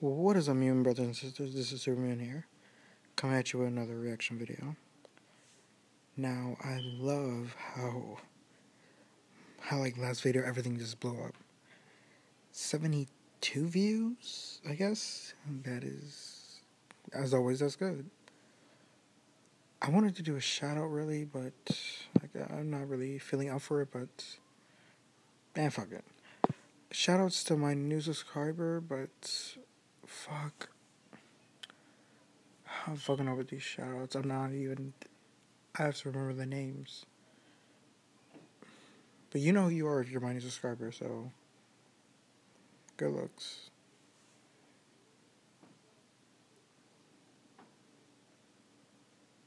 What is up, Mutant brothers and sisters? This is Superman here, coming at you with another reaction video. Now, I love how, how like last video everything just blew up. 72 views, I guess? That is, as always, that's good. I wanted to do a shout out really, but like, I'm not really feeling up for it, but, man, fuck it. Shoutouts to my new subscriber, but fuck. I'm fucking over these shoutouts. I'm not even. I have to remember the names. But you know who you are if you're my new subscriber, so. Good looks.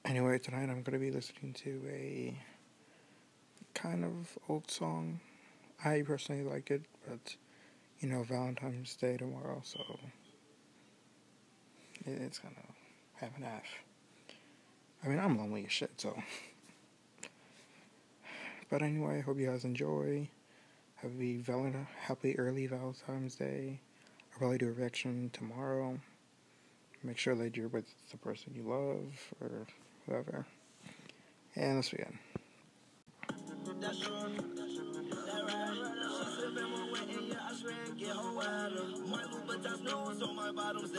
Anyway, tonight I'm going to be listening to a kind of old song. I personally like it, but you know, Valentine's Day tomorrow, so it's kind of half and half. I mean, I'm lonely as shit, so. But anyway, I hope you guys enjoy. Happy, val- happy early Valentine's Day. I'll probably do a reaction tomorrow. Make sure that you're with the person you love or whoever. And let's begin. bottoms,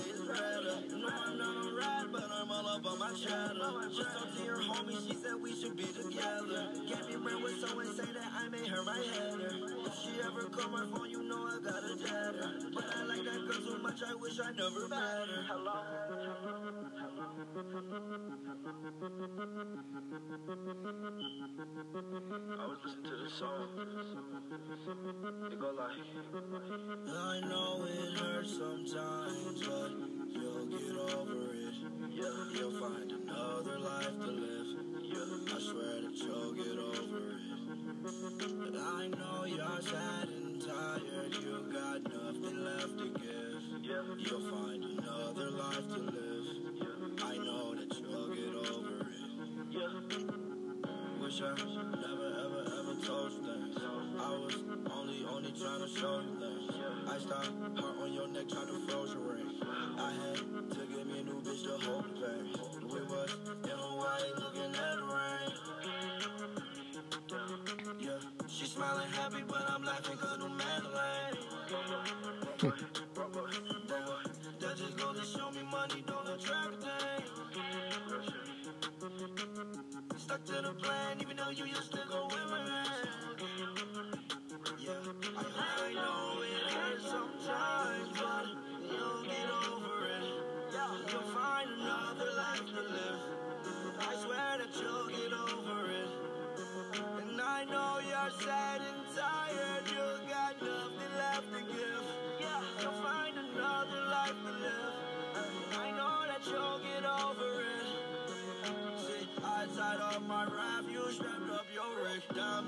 I'm up on my shadow. Just talked to your homie, she said we should be together. Can't be friends with someone, say that I made her my header. If she ever call my phone, you know I got a data. But I like that girl so much, I wish I never met her. Hello. You'll find another life to live. I know that you'll get over it. Wish I never ever ever told you things. I was only only trying to show you things. I stopped heart on your neck trying to froze your ring. I had to give me a new bitch to hold the baby. We was in Hawaii looking at the rain. Yeah, she's smiling happy, but I'm laughing cause of the Stuck to the plan, even though you used to go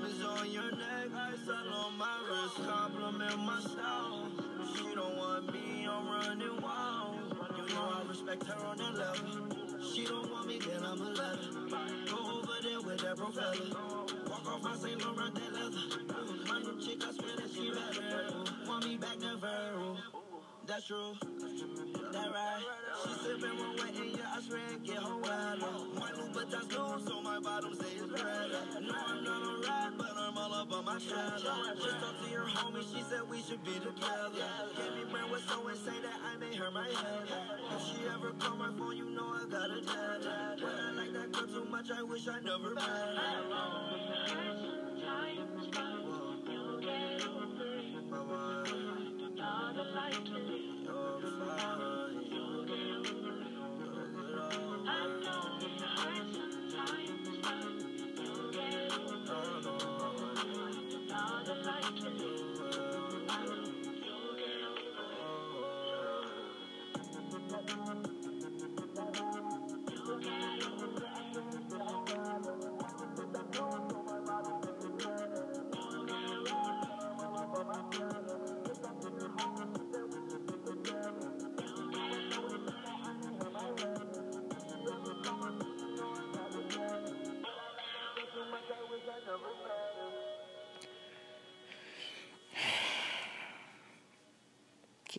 Diamonds on your neck, ice on my wrist. Compliment my style. She don't want me, I'm running wild. You know I respect her on that level. She don't want me, then I'm a letter. Go over there with that propeller. Walk off my St. Laurent, that leather. My new chick, I swear that she better. Want me back, never. That's true. That right. She sippin' one wet and yeah, I swear get her wetter. My new, so my bottoms say it's better. No, I'm not a but all on. Just talked to your homie, she said we should be together. Get me brand with so and say that I made her my head. If she ever call my phone, you know I got a dad. But I like that girl too much, I wish I never met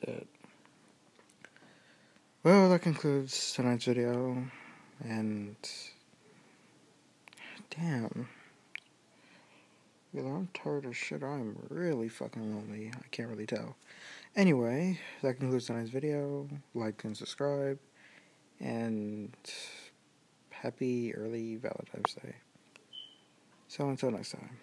her. Shit. Well, that concludes tonight's video, and damn. Either I'm tired of shit or I'm really fucking lonely. I can't really tell. Anyway, that concludes tonight's video. Like and subscribe. And happy early Valentine's Day. So until next time.